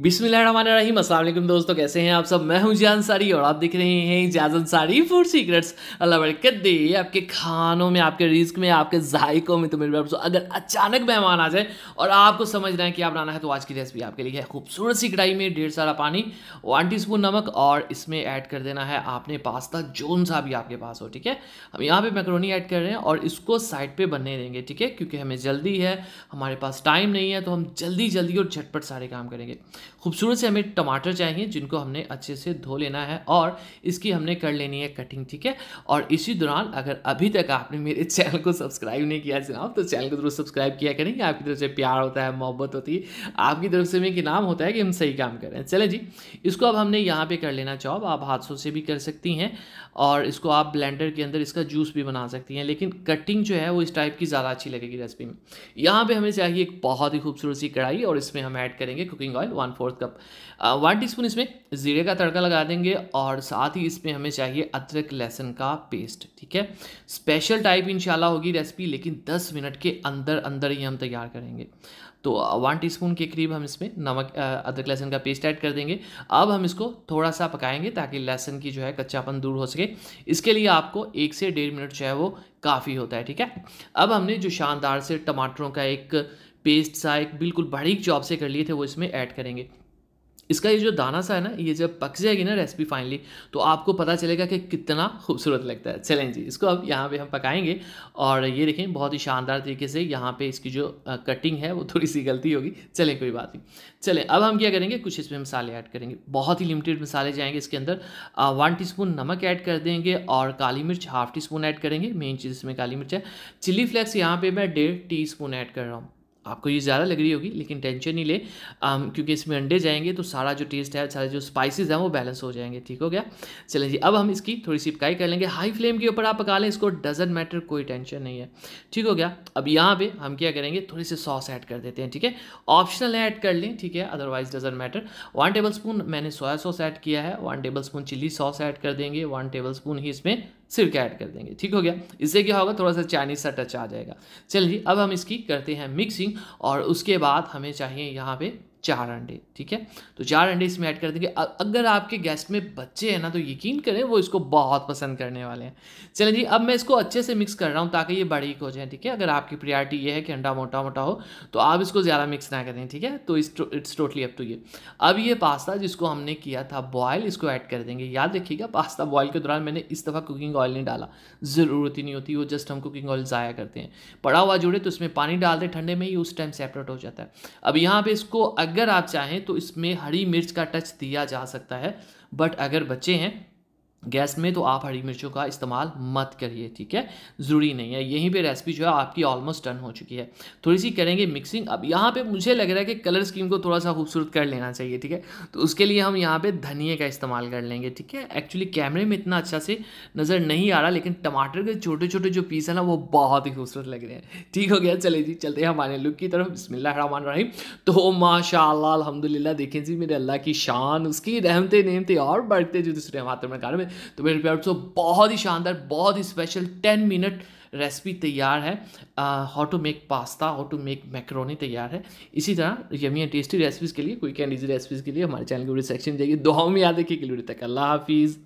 बिस्मिल्लाहिर्रहमानिर्रहीम। अस्सलाम वालेकुम दोस्तों, कैसे हैं आप सब? मैं हूँ जान सारी और आप देख रहे हैं जाजन सारी फ़ूड सीक्रेट्स। अल्लाह बरकत दे आपके खानों में, आपके रिस्क में, आपके जायकों में तो मेरे बाप, अगर अचानक मेहमान आ जाए और आपको समझ रहे हैं कि आप बनाना है तो आज की रेसिपी आपके लिए है खूबसूरत सी कढ़ाई में ढेर सारा पानी, वन टी स्पून नमक, और इसमें ऐड कर देना है आपने पास्ता जोन सा भी आपके पास हो, ठीक है? हम यहाँ पर मैक्रोनी ऐड कर रहे हैं और इसको साइड पर बनने देंगे, ठीक है? क्योंकि हमें जल्दी है, हमारे पास टाइम नहीं है तो हम जल्दी जल्दी और झटपट सारे काम करेंगे। खूबसूरत से हमें टमाटर चाहिए, जिनको हमने अच्छे से धो लेना है और इसकी हमने कर लेनी है कटिंग ठीक है? और इसी दौरान अगर अभी तक आपने मेरे चैनल को सब्सक्राइब नहीं किया जनाब तो चैनल को ज़रूर सब्सक्राइब किया करेंगे आपकी तरफ़ से प्यार होता है, मोहब्बत होती है। आपकी तरफ़ से मेरे नाम होता है कि हम सही काम कर चले जी, इसको अब हमने यहाँ पर कर लेना चाहो आप हाथों से भी कर सकती हैं और इसको आप ब्लेंडर के अंदर इसका जूस भी बना सकती हैं। लेकिन कटिंग जो है वो इस टाइप की ज़्यादा अच्छी लगेगी रेसिपी में। यहाँ पर हमें चाहिए एक बहुत ही खूबसूरत सी कढ़ाई और इसमें हम ऐड करेंगे cooking oil one fourth cup one teaspoon इसमें ज़ीरे का तड़का लगा देंगे और साथ ही इसमें हमें चाहिए अदरक लहसुन का पेस्ट ठीक है? स्पेशल टाइप इंशाल्लाह होगी रेसिपी लेकिन दस मिनट के अंदर अंदर ही हम तैयार करेंगे। तो वन टीस्पून के करीब हम इसमें नमक अदरक लहसुन का पेस्ट ऐड कर देंगे। अब हम इसको थोड़ा सा पकाएँगे ताकि लहसुन की जो है कच्चापन दूर हो सके। इसके लिए आपको एक से डेढ़ मिनट जो है वो काफ़ी होता है, ठीक है? अब हमने जो शानदार से टमाटरों का एक पेस्ट सा एक बिल्कुल बारीक चॉप से कर लिए थे, वो इसमें ऐड करेंगे। इसका ये जो दाना सा है ना, ये जब पक जाएगी ना रेसिपी फाइनली तो आपको पता चलेगा कि कितना खूबसूरत लगता है। चलें जी, इसको अब यहाँ पे हम पकाएँगे और ये देखें, बहुत ही शानदार तरीके से यहाँ पे इसकी जो कटिंग है, वो थोड़ी सी गलती होगी। चलें, कोई बात नहीं। चलें, अब हम क्या करेंगे, कुछ इसमें मसाले ऐड करेंगे। बहुत ही लिमिटेड मसाले जाएँगे इसके अंदर। वन टी नमक ऐड कर देंगे और काली मिर्च हाफ़ टी स्पून ऐड करेंगे। मेन चीज़ इसमें काली मिर्च है। चिली फ्लेक्स यहाँ पर मैं डेढ़ टी स्पून ऐड कर रहा हूँ। आपको ये ज़्यादा लग रही होगी लेकिन टेंशन नहीं ले। आम, क्योंकि इसमें अंडे जाएँगे तो सारा जो टेस्ट है सारे जो स्पाइसेस हैं वो बैलेंस हो जाएँगे ठीक हो गया? चलें जी अब हम इसकी थोड़ी सी पकाई कर लेंगे। हाई फ्लेम के ऊपर आप पका लें इसको डजेंट मैटर कोई टेंशन नहीं है। ठीक हो गया? अब यहाँ पे हम क्या करेंगे? थोड़ी सी सॉस ऐड कर देते हैं ठीक है? ऑप्शनल ऐड कर लें ठीक है? Otherwise doesn't matter one tablespoon मैंने सोया सॉस ऐड किया है one tablespoon chilli sauce add कर देंगे वन टेबल स्पून ही इसमें सिरका ऐड कर देंगे। ठीक हो गया? इससे क्या होगा? थोड़ा सा चाइनीज़ सा टच आ जाएगा। चलिए, अब हम इसकी करते हैं मिक्सिंग और उसके बाद हमें चाहिए यहाँ पे चार अंडे, ठीक है? तो चार अंडे इसमें ऐड कर देंगे अगर आपके गेस्ट में बच्चे हैं ना तो यकीन करें वो इसको बहुत पसंद करने वाले हैं। चलें जी, अब मैं इसको अच्छे से मिक्स कर रहा हूँ ताकि ये बारीक हो जाए, ठीक है? अगर आपकी प्रियरिटी ये है कि अंडा मोटा मोटा हो तो आप इसको ज़्यादा मिक्स ना करें, ठीक है? तो इट्स टोटली अप टू ये अब ये पास्ता जिसको हमने किया था बॉयल इसको ऐड कर देंगे। याद रखिएगा पास्ता बॉयल के दौरान मैंने इस दफ़ा कुकिंग ऑयल नहीं डाला। ज़रूरत ही नहीं होती, वो जस्ट हम कुकिंग ऑयल ज़ाया करते हैं। पड़ा हुआ जुड़े तो उसमें पानी डाल दें, ठंडे में ही उस टाइम सेपरेट हो जाता है। अब यहाँ पर इसको अगर आप चाहें तो इसमें हरी मिर्च का टच दिया जा सकता है बट अगर बच्चे हैं गैस में तो आप हरी मिर्चों का इस्तेमाल मत करिए, ठीक है? ज़रूरी नहीं है। यहीं पे रेसिपी जो है, आपकी ऑलमोस्ट डन हो चुकी है। थोड़ी सी करेंगे मिक्सिंग अब यहाँ पे मुझे लग रहा है कि कलर स्कीम को थोड़ा सा खूबसूरत कर लेना चाहिए, ठीक है? तो उसके लिए हम यहाँ पे धनिए का इस्तेमाल कर लेंगे, ठीक है? एक्चुअली कैमरे में इतना अच्छा से नज़र नहीं आ रहा, लेकिन टमाटर के छोटे छोटे जो पीस है ना, वो बहुत ही खूबसूरत लग रहे हैं। ठीक हो गया? चले जी, चलते हैं हमारे लुक की तरफ़। बिस्मिल्लाहमान रहीम। तो माशा अलहमदिल्ला देखें जी, मेरे अल्लाह की शान, उसकी रहमते नहमते और बढ़ते जो दूसरे कार में। तो मेरे प्यार दोस्तों, बहुत ही शानदार, बहुत ही स्पेशल टेन मिनट रेसिपी तैयार है। How to make pasta how to make macaroni तैयार है। इसी तरह यमी टेस्टी रेसिपीज़ के लिए क्विक एंड इजी रेसिपीज़ के लिए हमारे चैनल के वीडियो सेक्शन जाइए। दुआओं में याद रखिए कि तक। अल्लाह हाफिज़।